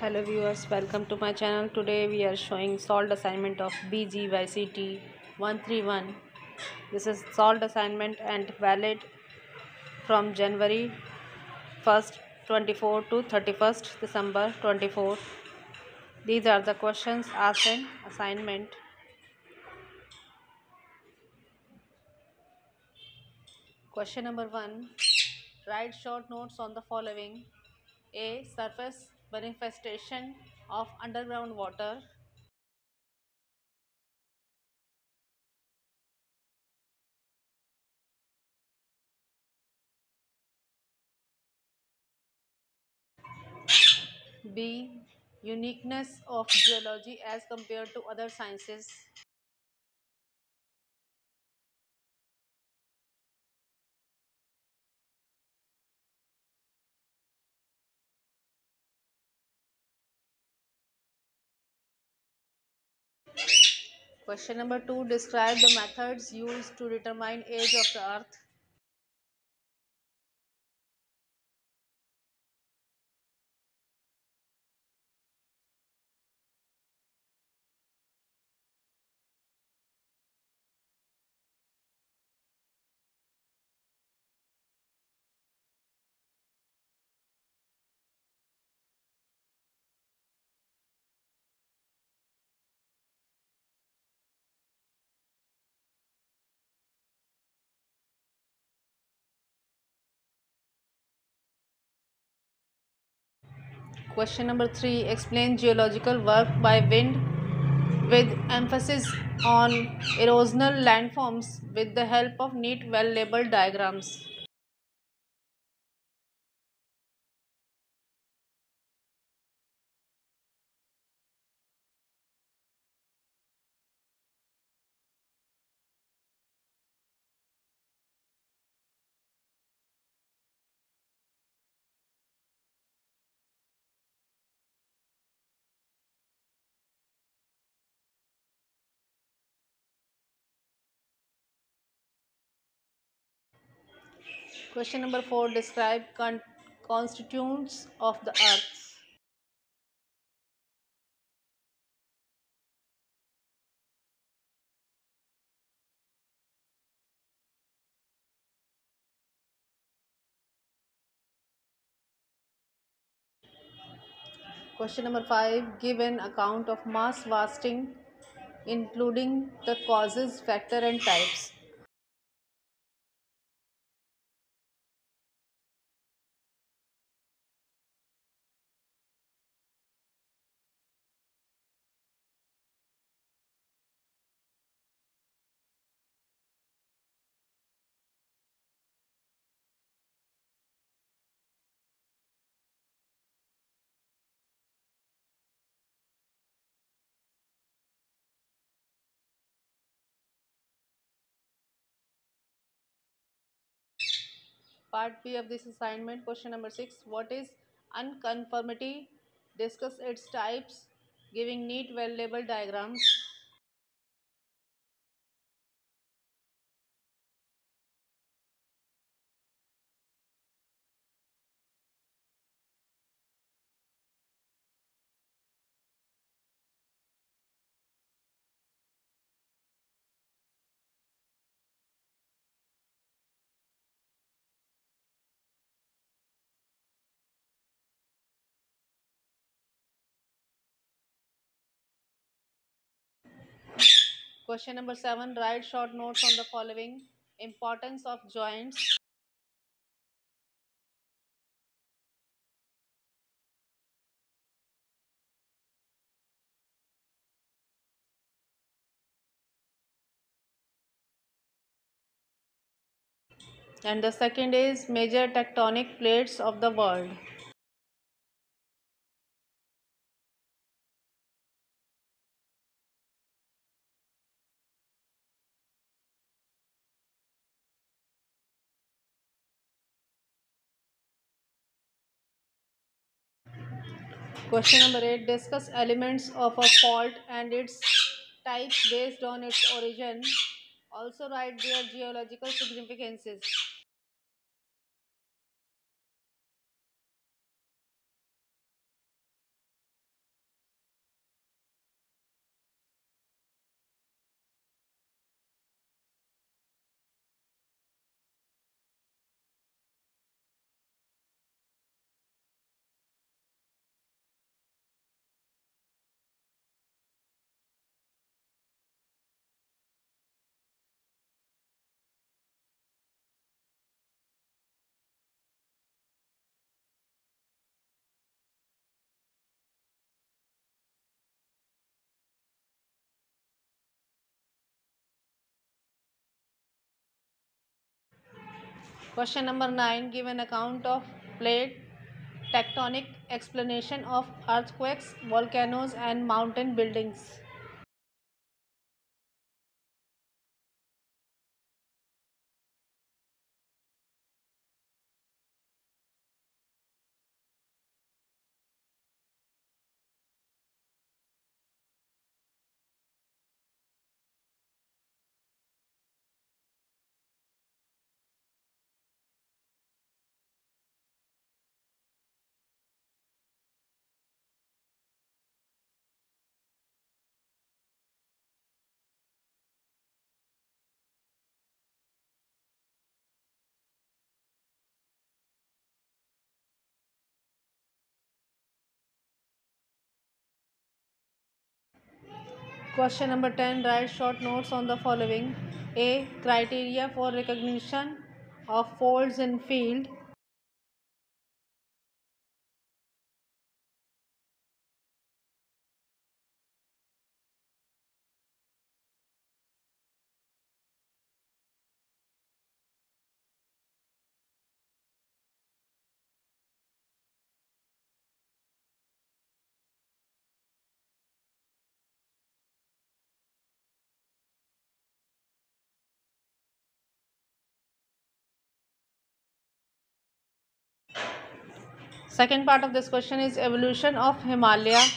hello viewers welcome to my channel. Today we are showing solved assignment of bgyct 131 this is solved assignment and valid from january 1st 24 to 31st december 24 these are the questions asked in assignment. Question number 1 write short notes on the following. A. Surface manifestation of underground water. B uniqueness of geology as compared to other sciences question number 2 describe the methods used to determine age of the earth Question number 3 Explain geological work by wind with emphasis on erosional landforms with the help of neat well labeled diagrams. Question number 4 Describe con- constituents of the earth. Question number 5 Give an account of mass wasting, including the causes, factor, and types. Part B of this assignment, question number 6 What is unconformity? Discuss its types, giving neat, well labeled diagrams. Question number 7 Write short notes on the following Importance of joints. And the second is major tectonic plates of the world. Question number 8 Discuss elements of a fault and its types based on its origin. Also, write their geological significances. Question number 9 Give an account of plate tectonic explanation of earthquakes, volcanoes, and mountain buildings. Question number 10 Write short notes on the following A. Criteria for recognition of folds in field. Second part of this question is evolution of Himalaya